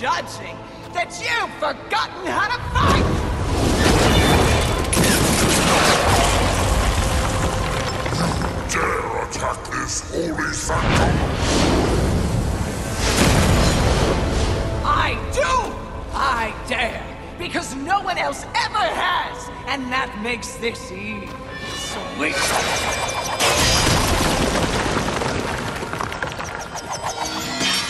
judging that you've forgotten how to fight! Dare attack this holy sanctum! I do! I dare! Because no one else ever has! And that makes this eve sweet!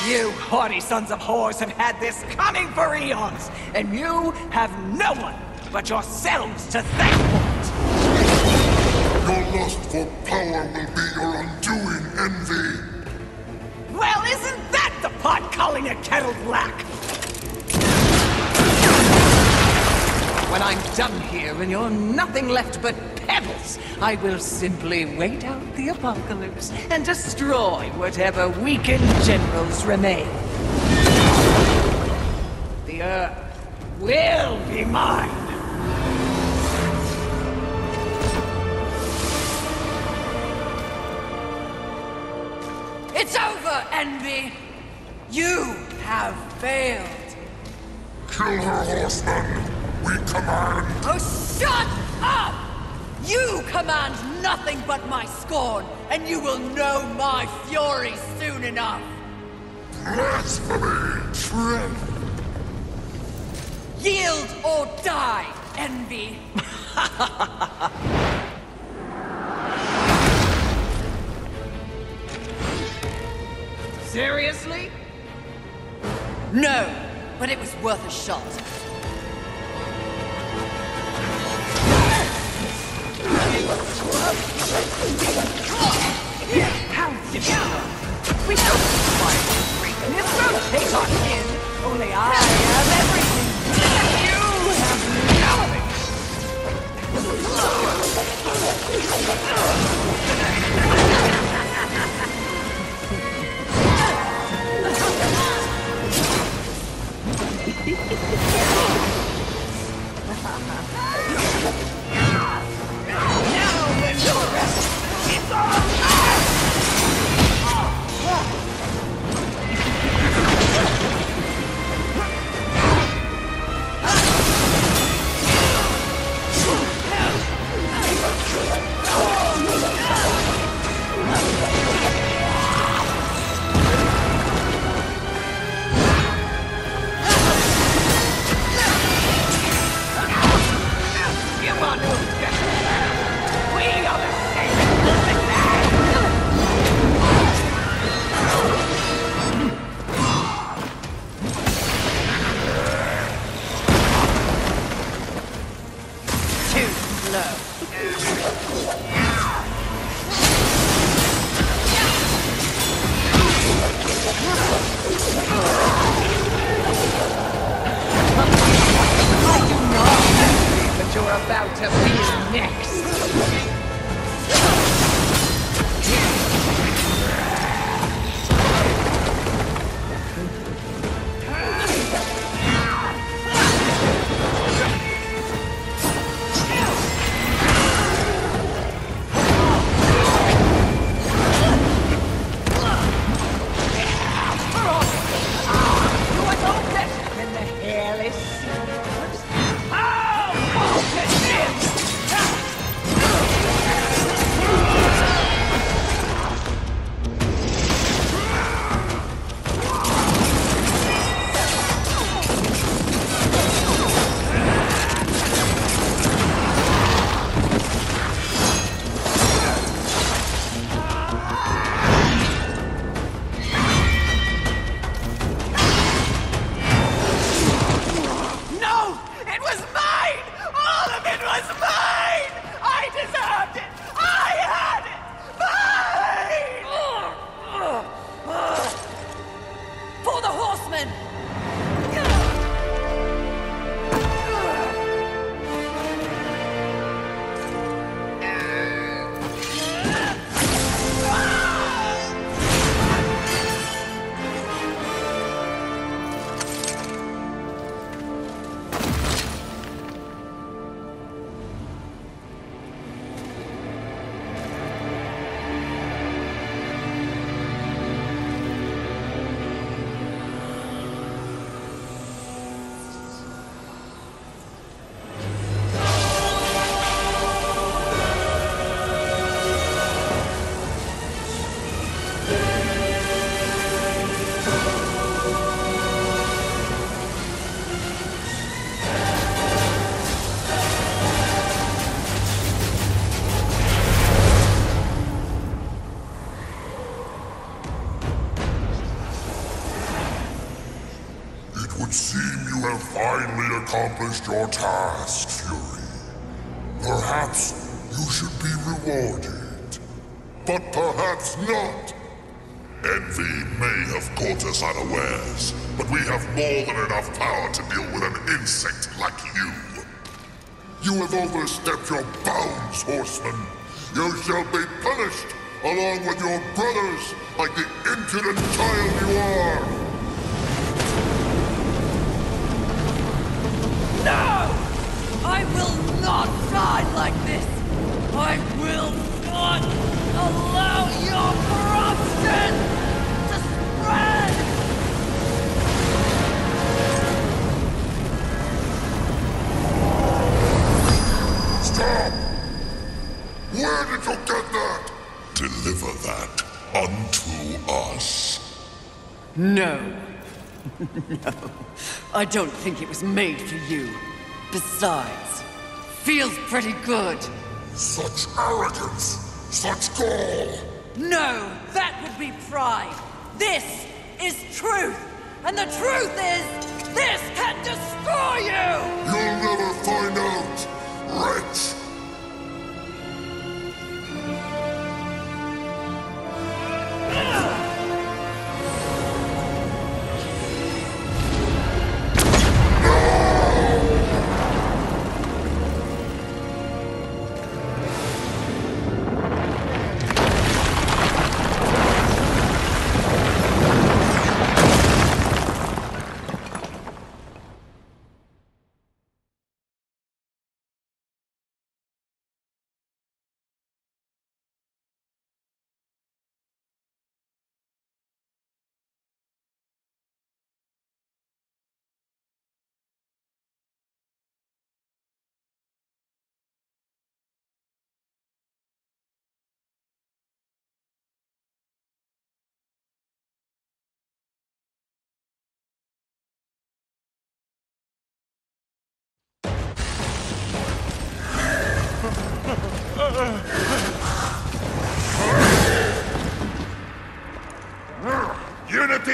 You haughty sons of whores have had this coming for eons! And you have no one but yourselves to thank for it! Your lust for power will be your undoing envy! Well, isn't that the pot calling a kettle black? When I'm done here and you're nothing left but pebbles, I will simply wait out the apocalypse and destroy whatever weakened generals remain. The Earth will be mine! It's over, Envy! You have failed! Kill her, horseman! We command! Oh, shut up! You command nothing but my scorn, and you will know my fury soon enough! Blasphemy! Tread! Yield or die, Envy! Seriously? No, but it was worth a shot. How accomplished your task, Fury. Perhaps you should be rewarded. But perhaps not. Envy may have caught us unawares, but we have more than enough power to deal with an insect like you. You have overstepped your bounds, horseman. You shall be punished, along with your brothers, like the impudent child you are. I will not die like this! I will not allow your corruption to spread! Stop! Where did you get that? Deliver that unto us. No. no. I don't think it was made for you. Besides, feels pretty good. Such arrogance! Such gall! No, that would be pride. This is truth. And the truth is, this can destroy you! You'll never find out, wretch!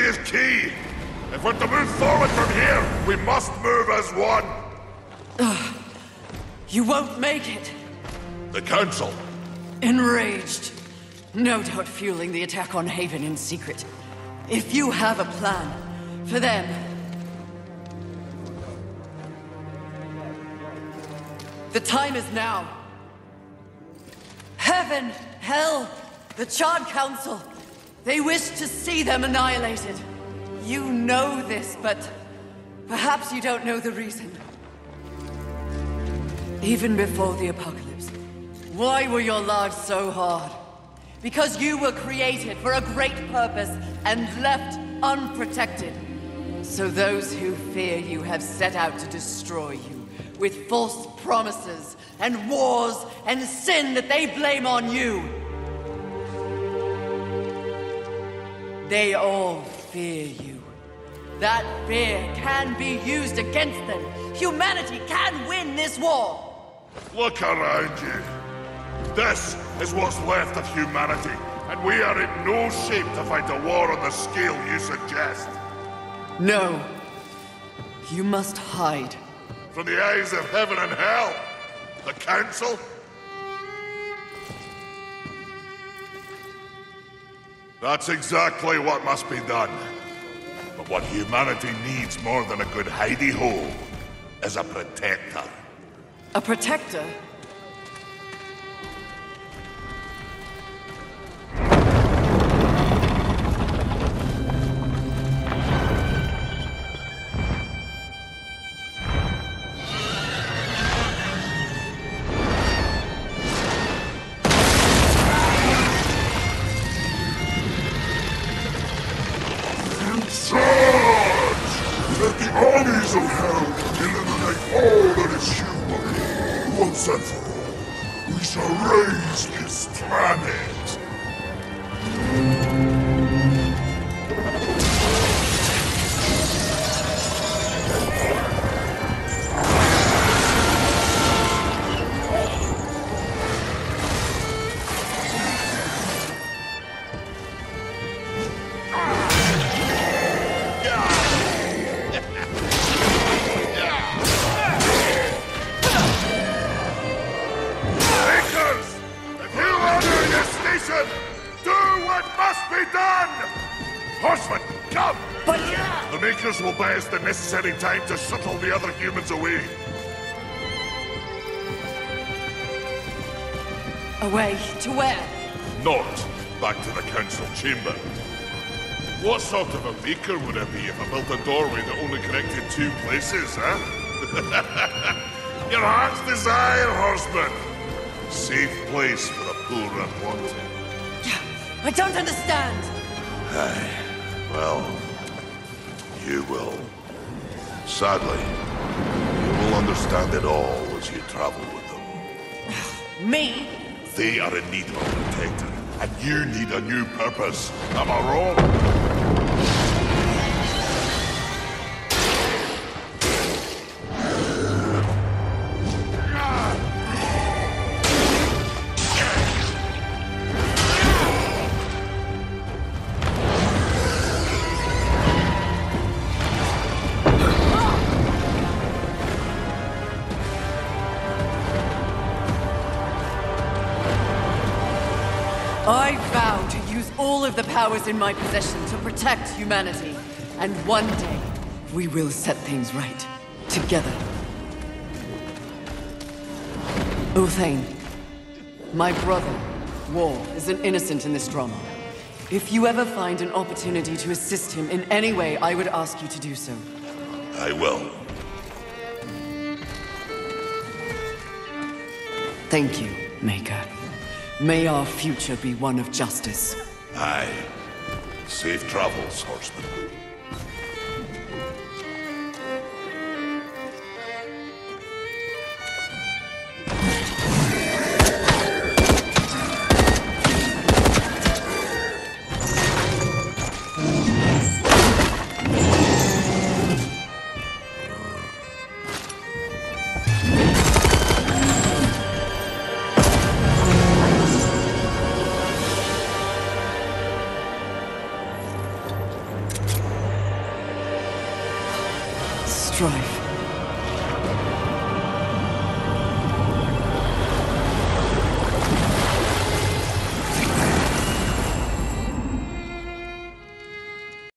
Is key. If we're to move forward from here, we must move as one. You won't make it. The Council. Enraged. No doubt fueling the attack on Haven in secret. If you have a plan for them. The time is now. Heaven, hell, the Charred Council. They wish to see them annihilated. You know this, but perhaps you don't know the reason. Even before the apocalypse, why were your lives so hard? Because you were created for a great purpose and left unprotected. So those who fear you have set out to destroy you with false promises and wars and sin that they blame on you. They all fear you. That fear can be used against them. Humanity can win this war. Look around you. This is what's left of humanity, and we are in no shape to fight a war on the scale you suggest. No. You must hide. From the eyes of heaven and hell. The Council? That's exactly what must be done. But what humanity needs more than a good hidey-hole is a protector. A protector? Be done! Horseman, come! But... The Makers will buy us the necessary time to shuttle the other humans away. Away? To where? Not back to the council chamber. What sort of a maker would I be if I built a doorway that only connected two places, huh? Your heart's desire, horseman. Safe place for the poor unwanted. I don't understand! Aye. Well, you will. Sadly, you will understand it all as you travel with them. Me? They are in need of a protector, and you need a new purpose. Am I wrong? All of the powers in my possession to protect humanity. And one day, we will set things right. Together. Ulthane, my brother, War, is an innocent in this drama. If you ever find an opportunity to assist him in any way, I would ask you to do so. I will. Thank you, Maker. May our future be one of justice. Aye. Safe travels, horseman.